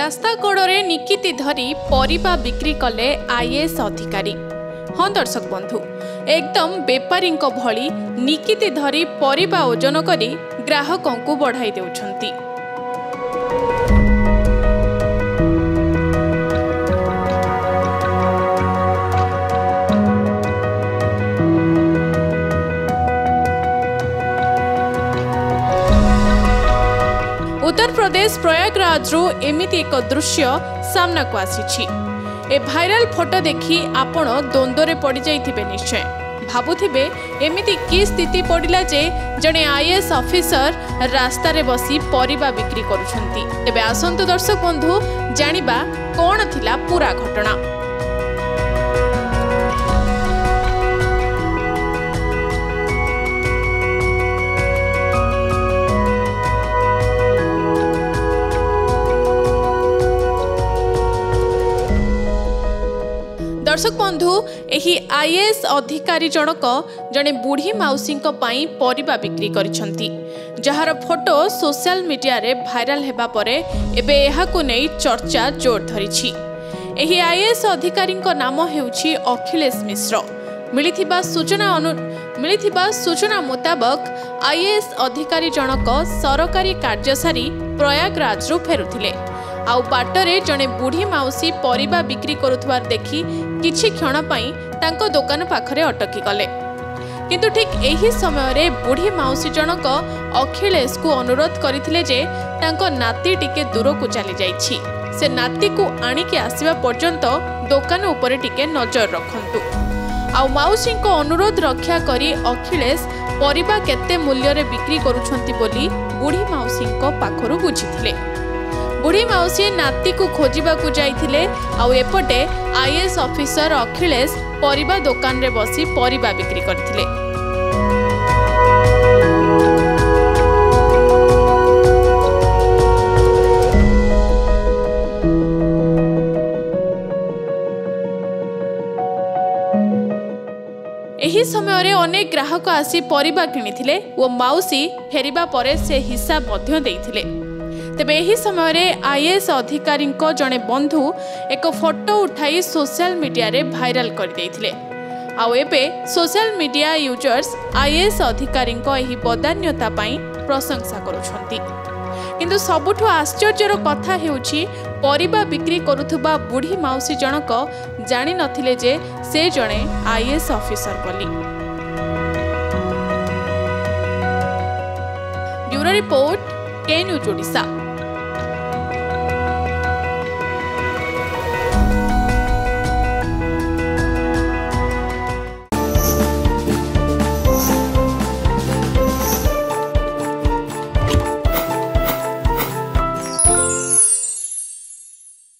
ରାସ୍ତା କଡ଼ରେ ନିକିତି ଧରି ପରିବା ବିକ୍ରି କଲେ ଆଇଏଏସ୍ ଅଧିକାରୀ। ହଁ ଦର୍ଶକ ବନ୍ଧୁ ଏକଦମ ବେପାରୀଙ୍କ ଭଳି ନିକିତି ଧରି ପରିବା ଓଜନ କରି ଗ୍ରାହକଙ୍କୁ ବଢ଼ାଇ ଦେଉଛନ୍ତି। ଉତ୍ତରପ୍ରଦେଶ ପ୍ରୟାଗରାଜରୁ ଏମିତି ଏକ ଦୃଶ୍ୟ ସାମ୍ନାକୁ ଆସିଛି। ଏ ଭାଇରାଲ ଫଟୋ ଦେଖି ଆପଣ ଦ୍ୱନ୍ଦ୍ୱରେ ପଡ଼ିଯାଇଥିବେ ନିଶ୍ଚୟ। ଭାବୁଥିବେ ଏମିତି କି ସ୍ଥିତି ପଡ଼ିଲା ଯେ ଜଣେ ଆଇଏଏସ୍ ଅଫିସର ରାସ୍ତାରେ ବସି ପରିବା ବିକ୍ରି କରୁଛନ୍ତି। ତେବେ ଆସନ୍ତୁ ଦର୍ଶକ ବନ୍ଧୁ ଜାଣିବା କ'ଣ ଥିଲା ପୁରା ଘଟଣା। ଦର୍ଶକ ବନ୍ଧୁ ଏହି ଆଇଏଏସ୍ ଅଧିକାରୀ ଜଣକ ଜଣେ ବୁଢ଼ୀ ମାଉସୀଙ୍କ ପାଇଁ ପରିବା ବିକ୍ରି କରିଛନ୍ତି। ଯାହାର ଫଟୋ ସୋସିଆଲ ମିଡିଆରେ ଭାଇରାଲ ହେବା ପରେ ଏବେ ଏହାକୁ ନେଇ ଚର୍ଚ୍ଚା ଜୋର ଧରିଛି। ଏହି ଆଇଏଏସ୍ ଅଧିକାରୀଙ୍କ ନାମ ହେଉଛି ଅଖିଳେଶ ମିଶ୍ର। ମିଳିଥିବା ସୂଚନା ଅନୁ ମିଳିଥିବା ସୂଚନା ମୁତାବକ ଆଇଏଏସ୍ ଅଧିକାରୀ ଜଣକ ସରକାରୀ କାର୍ଯ୍ୟ ସାରି ପ୍ରୟାଗରାଜରୁ ଫେରୁଥିଲେ। ଆଉ ବାଟରେ ଜଣେ ବୁଢ଼ୀ ମାଉସୀ ପରିବା ବିକ୍ରି କରୁଥିବାର ଦେଖି କିଛି କ୍ଷଣ ପାଇଁ ତାଙ୍କ ଦୋକାନ ପାଖରେ ଅଟକି ଗଲେ କିନ୍ତୁ ଠିକ୍ ଏହି ସମୟରେ ବୁଢ଼ୀ ମାଉସୀ ଜଣକ ଅଖିଳେଶକୁ ଅନୁରୋଧ କରିଥିଲେ ଯେ ତାଙ୍କ ନାତି ଟିକେ ଦୂରକୁ ଚାଲିଯାଇଛି ସେ ନାତିକୁ ଆଣିକି ଆସିବା ପର୍ଯ୍ୟନ୍ତ ଦୋକାନ ଉପରେ ଟିକେ ନଜର ରଖନ୍ତୁ। ଆଉ ମାଉସୀଙ୍କ ଅନୁରୋଧ ରକ୍ଷା କରି ଅଖିଳେଶ ପରିବା କେତେ ମୂଲ୍ୟରେ ବିକ୍ରି କରୁଛନ୍ତି ବୋଲି ବୁଢ଼ୀ ମାଉସୀଙ୍କ ପାଖରୁ ବୁଝିଥିଲେ। ବୁଢ଼ୀ ମାଉସୀ ନାତିକୁ ଖୋଜିବାକୁ ଯାଇଥିଲେ। ଆଉ ଏପଟେ ଆଇଏଏସ୍ ଅଫିସର ଅଖିଳେଶ ପରିବା ଦୋକାନରେ ବସି ପରିବା ବିକ୍ରି କରିଥିଲେ। ଏହି ସମୟରେ ଅନେକ ଗ୍ରାହକ ଆସି ପରିବା କିଣିଥିଲେ ଓ ମାଉସୀ ଫେରିବା ପରେ ସେ ହିସାବ ମଧ୍ୟ ଦେଇଥିଲେ। ତେବେ ଏହି ସମୟରେ ଆଇଏଏସ୍ ଅଧିକାରୀଙ୍କ ଜଣେ ବନ୍ଧୁ ଏକ ଫଟୋ ଉଠାଇ ସୋସିଆଲ ମିଡିଆରେ ଭାଇରାଲ କରିଦେଇଥିଲେ। ଆଉ ଏବେ ସୋସିଆଲ ମିଡିଆ ୟୁଜର୍ସ ଆଇଏଏସ୍ ଅଧିକାରୀଙ୍କ ଏହି ବଦାନ୍ୟତା ପାଇଁ ପ୍ରଶଂସା କରୁଛନ୍ତି। କିନ୍ତୁ ସବୁଠୁ ଆଶ୍ଚର୍ଯ୍ୟର କଥା ହେଉଛି ପରିବା ବିକ୍ରି କରୁଥିବା ବୁଢ଼ୀ ମାଉସୀ ଜଣକ ଜାଣିନଥିଲେ ଯେ ସେ ଜଣେ ଆଇଏଏସ୍ ଅଫିସର ବୋଲି। Bureau report K news Odisha.